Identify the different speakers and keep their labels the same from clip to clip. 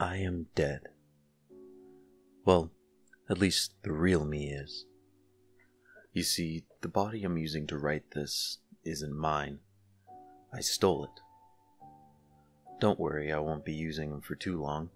Speaker 1: I am dead. Well, at least the real me is. You see, the body I'm using to write this isn't mine. I stole it. Don't worry, I won't be using him for too long.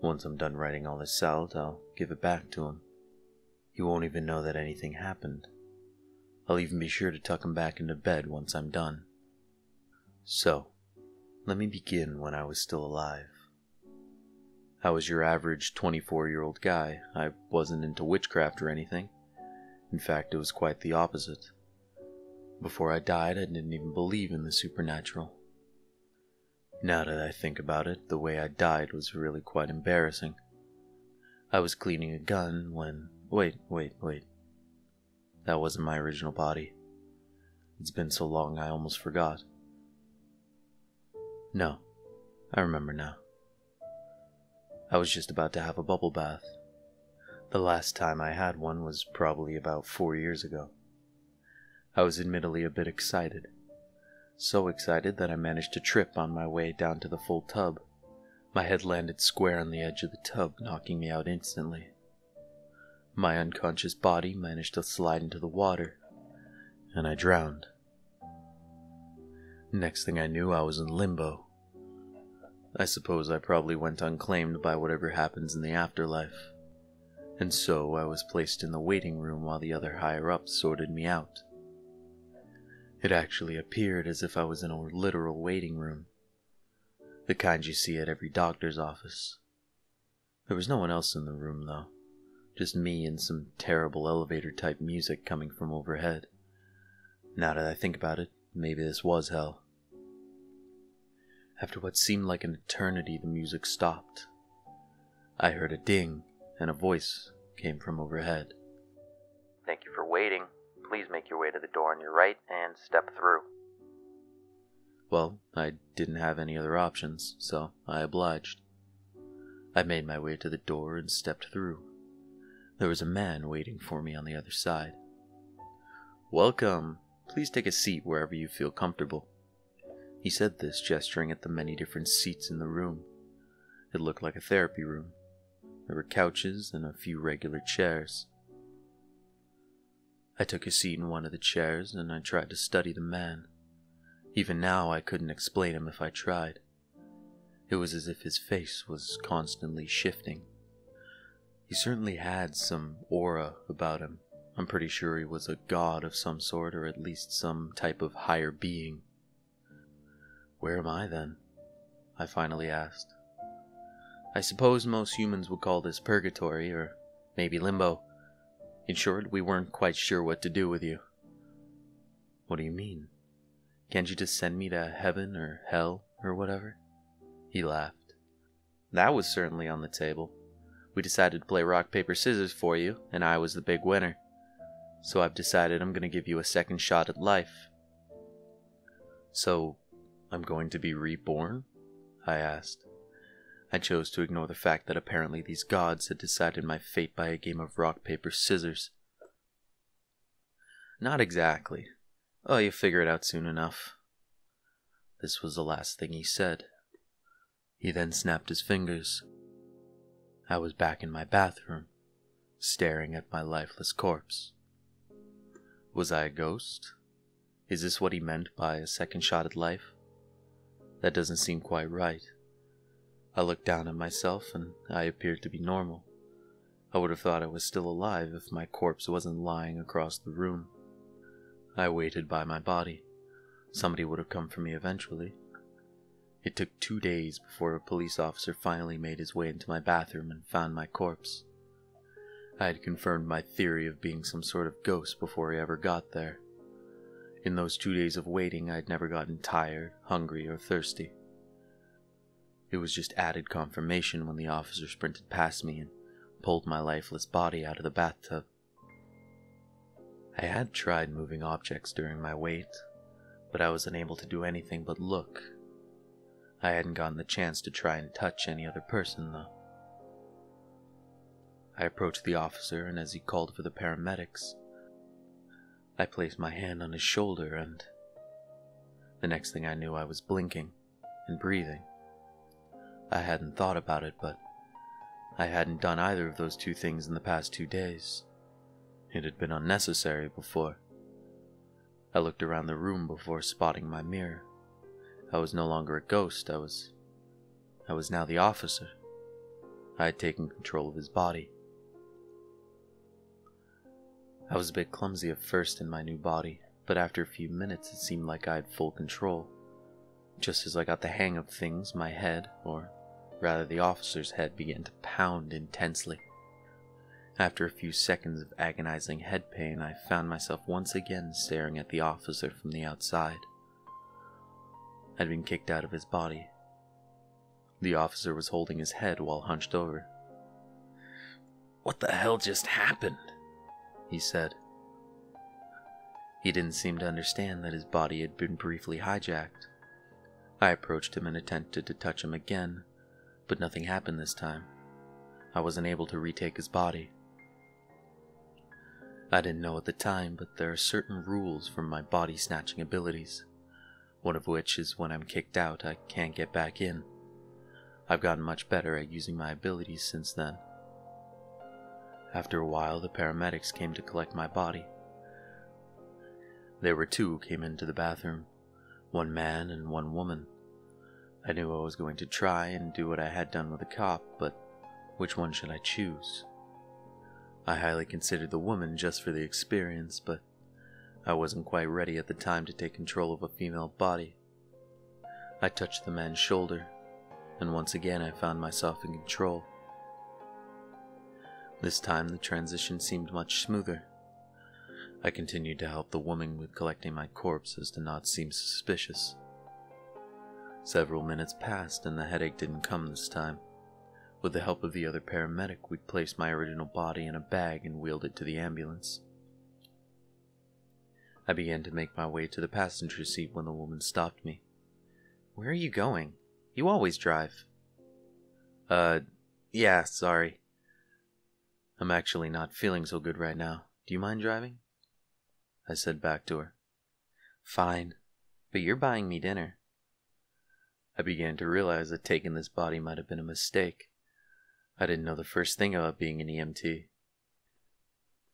Speaker 1: Once I'm done writing all this out, I'll give it back to him. He won't even know that anything happened. I'll even be sure to tuck him back into bed once I'm done. So, let me begin when I was still alive. I was your average 24 year old guy. I wasn't into witchcraft or anything. In fact, it was quite the opposite. Before I died, I didn't even believe in the supernatural. Now that I think about it, the way I died was really quite embarrassing. I was cleaning a gun when. Wait, wait, wait. That wasn't my original body. It's been so long I almost forgot. No, I remember now. I was just about to have a bubble bath. The last time I had one was probably about four years ago. I was admittedly a bit excited. So excited that I managed to trip on my way down to the full tub. My head landed square on the edge of the tub, knocking me out instantly. My unconscious body managed to slide into the water, and I drowned. Next thing I knew, I was in limbo. I suppose I probably went unclaimed by whatever happens in the afterlife. And so I was placed in the waiting room while the other higher ups sorted me out. It actually appeared as if I was in a literal waiting room. The kind you see at every doctor's office. There was no one else in the room, though. Just me and some terrible elevator type music coming from overhead. Now that I think about it, maybe this was hell. After what seemed like an eternity, the music stopped. I heard a ding, and a voice came from overhead.
Speaker 2: Thank you for waiting. Please make your way to the door on your right and step through.
Speaker 1: Well, I didn't have any other options, so I obliged. I made my way to the door and stepped through. There was a man waiting for me on the other side. Welcome. Please take a seat wherever you feel comfortable. He said this, gesturing at the many different seats in the room. It looked like a therapy room. There were couches and a few regular chairs. I took a seat in one of the chairs and I tried to study the man. Even now, I couldn't explain him if I tried. It was as if his face was constantly shifting. He certainly had some aura about him. I'm pretty sure he was a god of some sort, or at least some type of higher being. Where am I then? I finally asked. I suppose most humans would call this purgatory, or maybe limbo. In short, we weren't quite sure what to do with you. What do you mean? Can't you just send me to heaven or hell or whatever? He laughed. That was certainly on the table. We decided to play rock, paper, scissors for you, and I was the big winner. So I've decided I'm going to give you a second shot at life. So, I'm going to be reborn? I asked. I chose to ignore the fact that apparently these gods had decided my fate by a game of rock, paper, scissors. Not exactly. Oh, you figure it out soon enough. This was the last thing he said. He then snapped his fingers. I was back in my bathroom, staring at my lifeless corpse. Was I a ghost? Is this what he meant by a second shot at life? That doesn't seem quite right. I looked down at myself and I appeared to be normal. I would have thought I was still alive if my corpse wasn't lying across the room. I waited by my body. Somebody would have come for me eventually. It took two days before a police officer finally made his way into my bathroom and found my corpse. I had confirmed my theory of being some sort of ghost before he ever got there. In those two days of waiting, I had never gotten tired, hungry, or thirsty. It was just added confirmation when the officer sprinted past me and pulled my lifeless body out of the bathtub. I had tried moving objects during my wait, but I was unable to do anything but look. I hadn't gotten the chance to try and touch any other person, though. I approached the officer, and as he called for the paramedics, I placed my hand on his shoulder, and the next thing I knew, I was blinking and breathing. I hadn't thought about it, but I hadn't done either of those two things in the past two days. It had been unnecessary before. I looked around the room before spotting my mirror. I was no longer a ghost, I was. I was now the officer. I had taken control of his body. I was a bit clumsy at first in my new body, but after a few minutes it seemed like I had full control. Just as I got the hang of things, my head, or rather the officer's head, began to pound intensely. After a few seconds of agonizing head pain, I found myself once again staring at the officer from the outside. I'd been kicked out of his body. The officer was holding his head while hunched over. What the hell just happened? He said. He didn't seem to understand that his body had been briefly hijacked. I approached him and attempted to touch him again, but nothing happened this time. I wasn't able to retake his body. I didn't know at the time, but there are certain rules for my body snatching abilities, one of which is when I'm kicked out, I can't get back in. I've gotten much better at using my abilities since then. After a while, the paramedics came to collect my body. There were two who came into the bathroom one man and one woman. I knew I was going to try and do what I had done with the cop, but which one should I choose? I highly considered the woman just for the experience, but I wasn't quite ready at the time to take control of a female body. I touched the man's shoulder, and once again I found myself in control. This time the transition seemed much smoother. I continued to help the woman with collecting my corpse as to not seem suspicious. Several minutes passed and the headache didn't come this time. With the help of the other paramedic, we placed my original body in a bag and wheeled it to the ambulance. I began to make my way to the passenger seat when the woman stopped me. Where are you going? You always drive. Uh, yeah, sorry. I'm actually not feeling so good right now. Do you mind driving? I said back to her. Fine, but you're buying me dinner. I began to realize that taking this body might have been a mistake. I didn't know the first thing about being an EMT.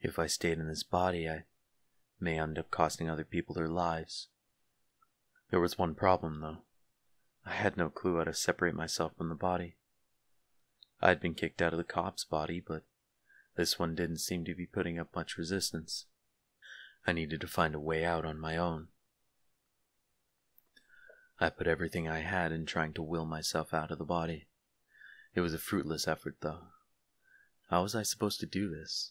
Speaker 1: If I stayed in this body, I may end up costing other people their lives. There was one problem, though. I had no clue how to separate myself from the body. I had been kicked out of the cop's body, but this one didn't seem to be putting up much resistance. I needed to find a way out on my own. I put everything I had in trying to will myself out of the body. It was a fruitless effort, though. How was I supposed to do this?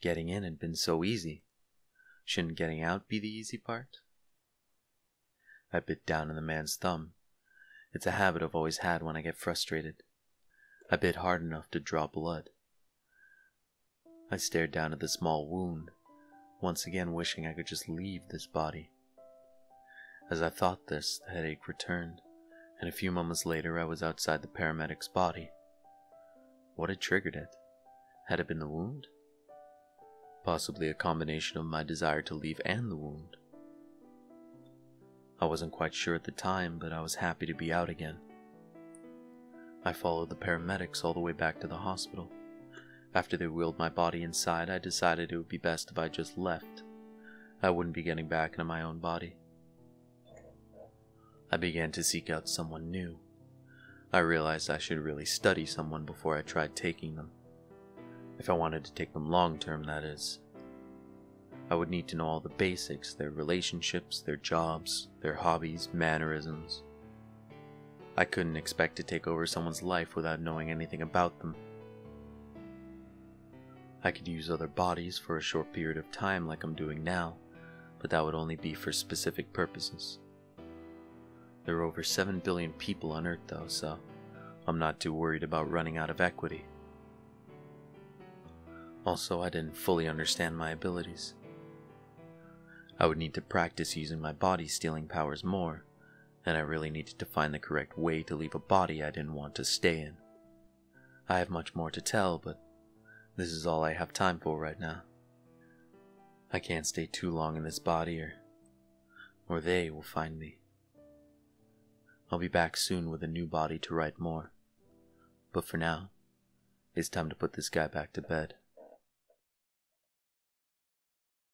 Speaker 1: Getting in had been so easy. Shouldn't getting out be the easy part? I bit down on the man's thumb. It's a habit I've always had when I get frustrated. I bit hard enough to draw blood. I stared down at the small wound, once again wishing I could just leave this body. As I thought this, the headache returned, and a few moments later I was outside the paramedic's body. What had triggered it? Had it been the wound? Possibly a combination of my desire to leave and the wound. I wasn't quite sure at the time, but I was happy to be out again. I followed the paramedics all the way back to the hospital. After they wheeled my body inside, I decided it would be best if I just left. I wouldn't be getting back into my own body. I began to seek out someone new. I realized I should really study someone before I tried taking them. If I wanted to take them long term, that is. I would need to know all the basics their relationships, their jobs, their hobbies, mannerisms. I couldn't expect to take over someone's life without knowing anything about them. I could use other bodies for a short period of time, like I'm doing now, but that would only be for specific purposes. There are over 7 billion people on Earth, though, so I'm not too worried about running out of equity. Also, I didn't fully understand my abilities. I would need to practice using my body stealing powers more, and I really needed to find the correct way to leave a body I didn't want to stay in. I have much more to tell, but this is all I have time for right now. I can't stay too long in this body or or they will find me. I'll be back soon with a new body to write more. But for now, it's time to put this guy back to bed.